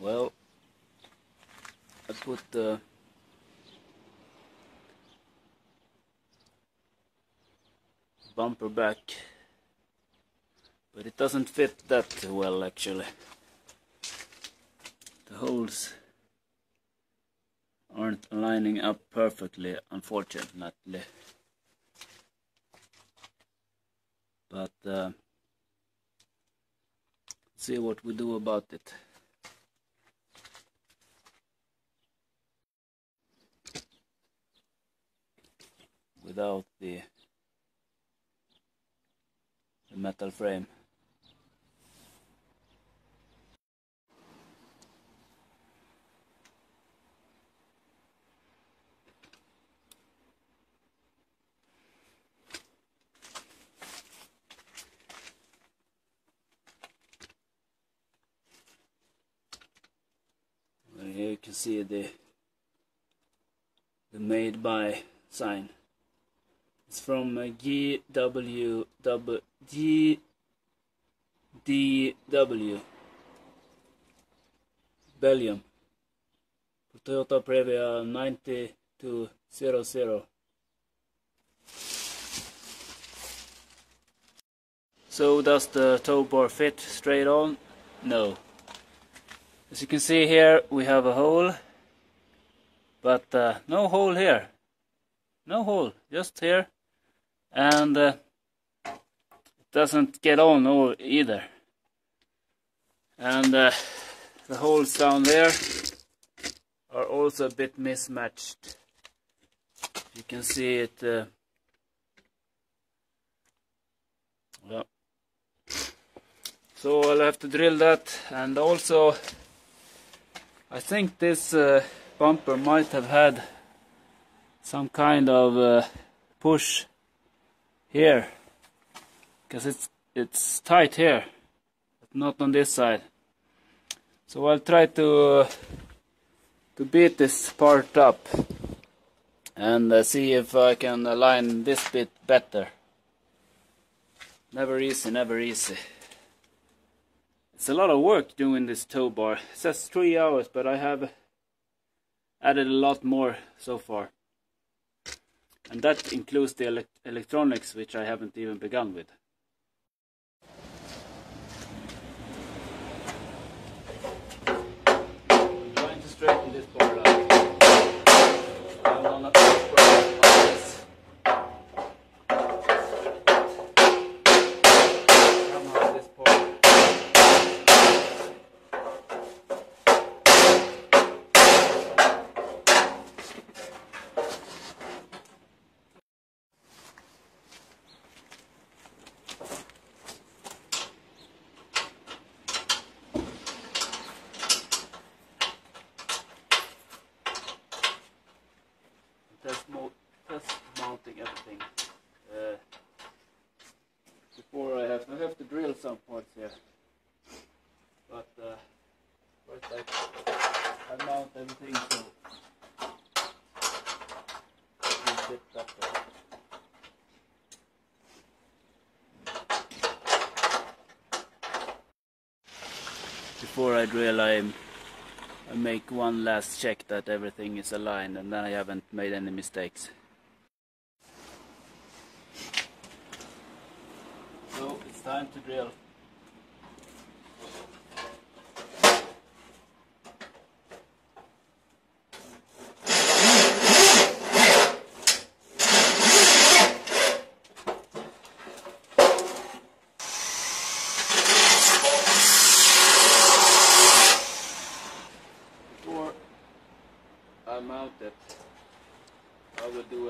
Well, I put the bumper back, but it doesn't fit that well actually. The holes aren't lining up perfectly, unfortunately. But uh, see what we do about it. Without the, the metal frame. Here you can see the the made by sign. From uh, GW GDW Belgium. Toyota Previa 9200. So does the tow bar fit straight on? No. As you can see here we have a hole but uh, no hole here no hole just here and uh, it doesn't get on or either. And uh, the holes down there are also a bit mismatched. You can see it uh, yeah. so I'll have to drill that. And also I think this uh, bumper might have had some kind of uh, push here because it's it's tight here but not on this side so I'll try to to beat this part up and uh, see if I can align this bit better never easy never easy it's a lot of work doing this tow bar. It says three hours, but I have added a lot more so far. And that includes the ele electronics, which I haven't even begun with. I'm trying to straighten this bar out. I'm on a this. Somehow this part test, mo test mounting everything. Uh, before I have, I have to drill some parts here. But uh, first I, I mount everything so it will fit better. Before I drill, I make one last check that everything is aligned and then I haven't made any mistakes. So it's time to drill. Before I mount it, I will do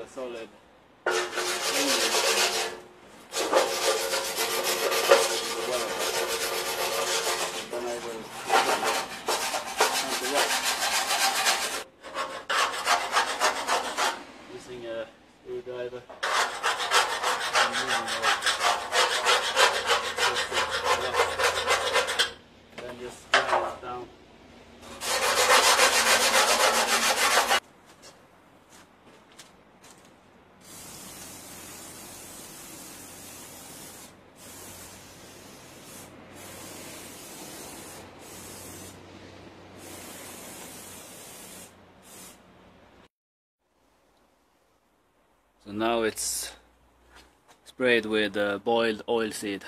a solid cleaning. Well, then I will mount the rock. Using a screwdriver. Then just down. So now it's sprayed with uh, boiled oil seed.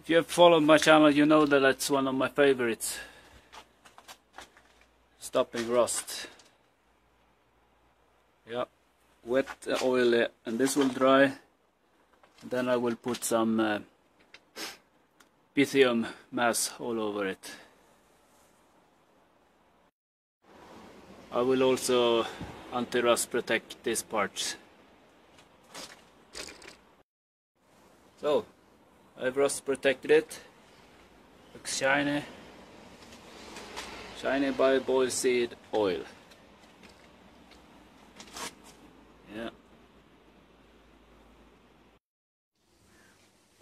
If you have followed my channel, you know that that's one of my favorites. Stopping rust. Yeah, wet oil and this will dry. Then I will put some uh, pythium mass all over it. I will also anti-rust protect these parts. So, I've rust protected it. Looks shiny. Shiny by boil seed oil. Yeah.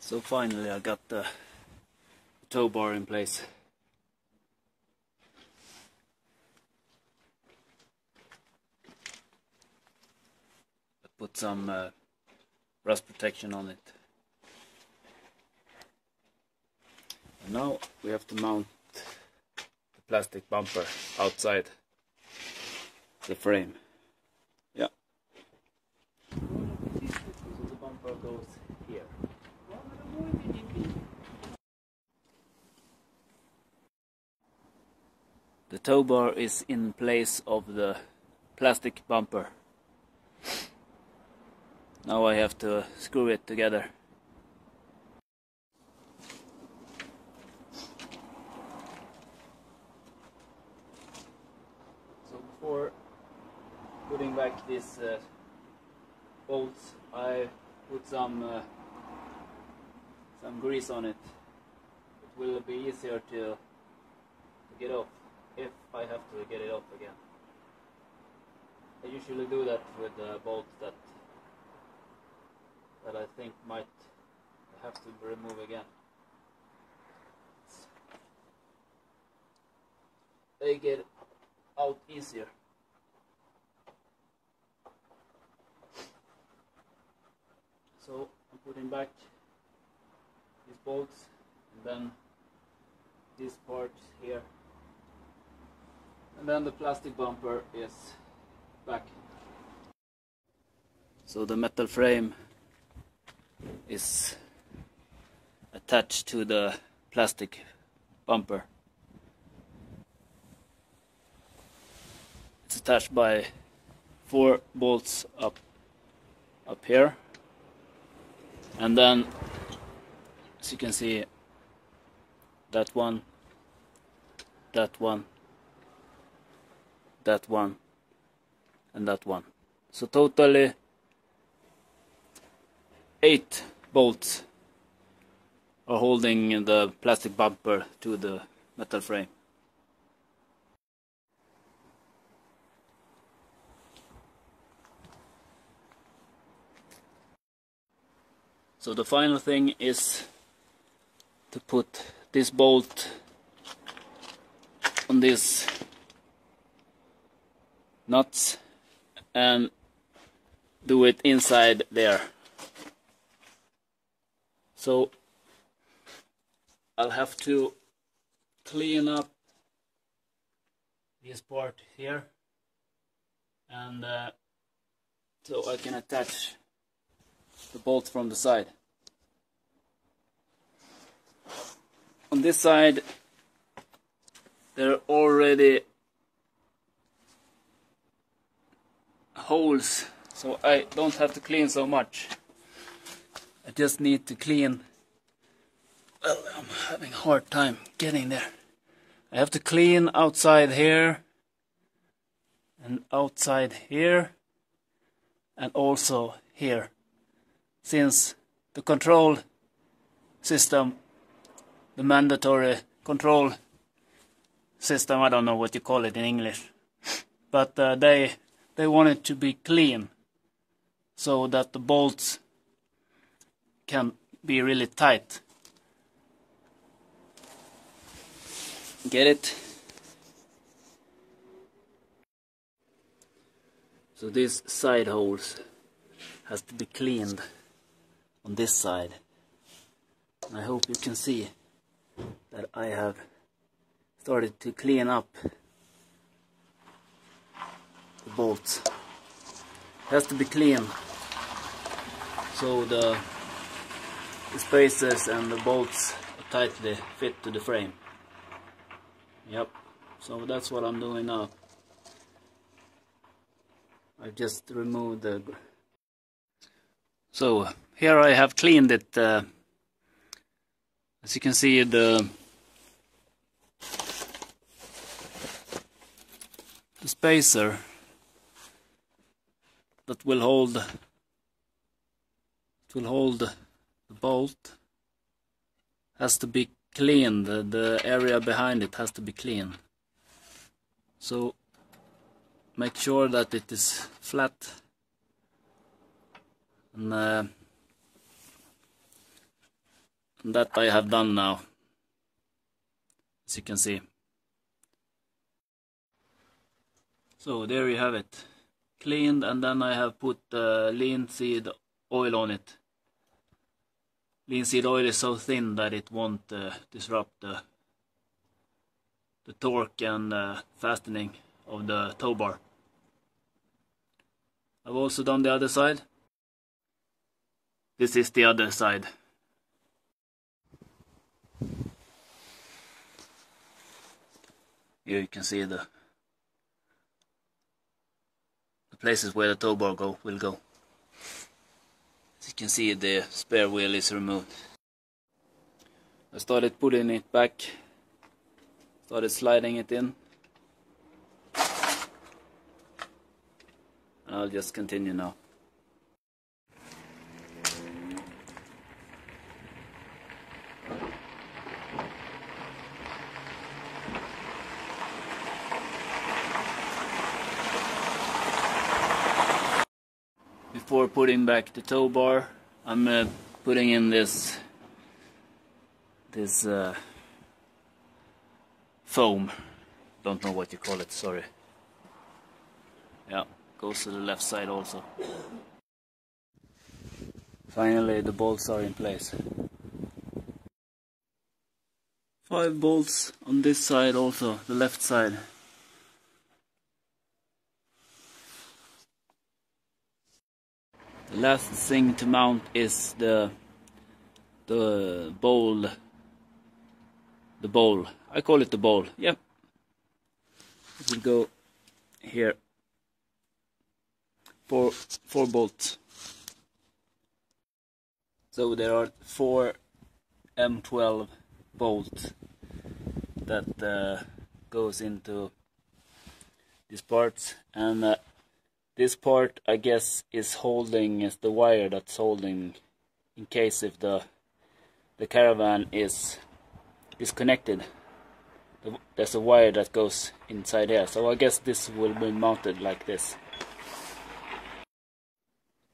So finally I got the tow bar in place. Put some uh, rust protection on it. And now we have to mount the plastic bumper outside the frame. Yeah. So the bumper goes here. The tow bar is in place of the plastic bumper. Now I have to screw it together. So before putting back these uh, bolts, I put some uh, some grease on it. It will be easier to, to get off if I have to get it off again. I usually do that with uh, bolts that that I think might have to remove again. They get out easier. So I'm putting back these bolts and then this part here and then the plastic bumper is back. So the metal frame is attached to the plastic bumper. It's attached by four bolts up up here and then as you can see that one that one that one and that one so totally eight bolts are holding the plastic bumper to the metal frame So the final thing is to put this bolt on these nuts and do it inside there. So I'll have to clean up this part here and uh, so I can attach the bolt from the side. On this side there are already holes so I don't have to clean so much. Just need to clean well I'm having a hard time getting there. I have to clean outside here and outside here and also here since the control system, the mandatory control system, I don't know what you call it in English, but uh, they they want it to be clean so that the bolts can be really tight. Get it? So these side holes has to be cleaned on this side. And I hope you can see that I have started to clean up the bolts. has to be clean so the, the spacers and the bolts tightly fit to the frame. Yep. So that's what I'm doing now. I just removed the so here I have cleaned it uh, as you can see the the spacer that will hold it will hold the bolt has to be cleaned the, the area behind it has to be clean. So make sure that it is flat. And uh, that I have done now as you can see. So there you have it. Cleaned and then I have put uh, linseed oil on it linseed oil is so thin that it won't uh, disrupt the the torque and uh, fastening of the tow bar. I've also done the other side. This is the other side. Here you can see the the places where the tow bar go will go. You can see the spare wheel is removed. I started putting it back, started sliding it in. And I'll just continue now. Before putting back the tow bar. I'm uh, putting in this this uh, foam. Don't know what you call it sorry. Yeah goes to the left side also. Finally the bolts are in place. Five bolts on this side also the left side The last thing to mount is the the bowl. The bowl. I call it the bowl. Yep will go here. Four four bolts. So there are four M12 bolts that uh, goes into these parts. And uh, this part I guess is holding is the wire that's holding in case if the the caravan is disconnected there's a wire that goes inside here so I guess this will be mounted like this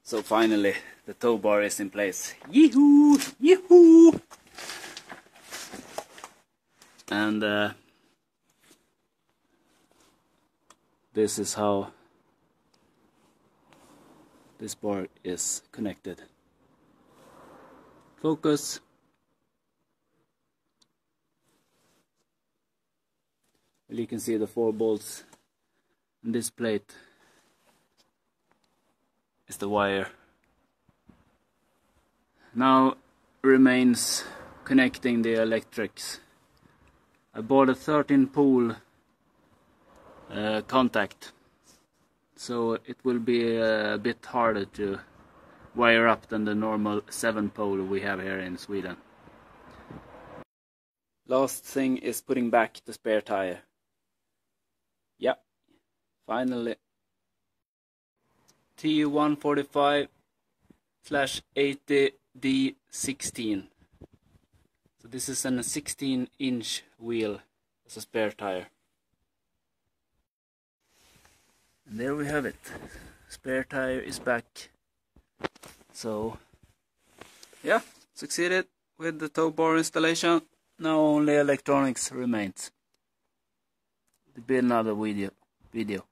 so finally the tow bar is in place Yee-hoo! Yee-hoo! and uh, this is how this bar is connected. Focus. You can see the four bolts and this plate is the wire. Now remains connecting the electrics. I bought a 13 pole uh, contact so it will be a bit harder to wire up than the normal 7 pole we have here in Sweden. Last thing is putting back the spare tire. Yeah, finally. T145 slash 80D16. So this is a 16 inch wheel as a spare tire. And there we have it. Spare tire is back. So, yeah, succeeded with the tow bar installation. Now only electronics remains. There'll be another video. video.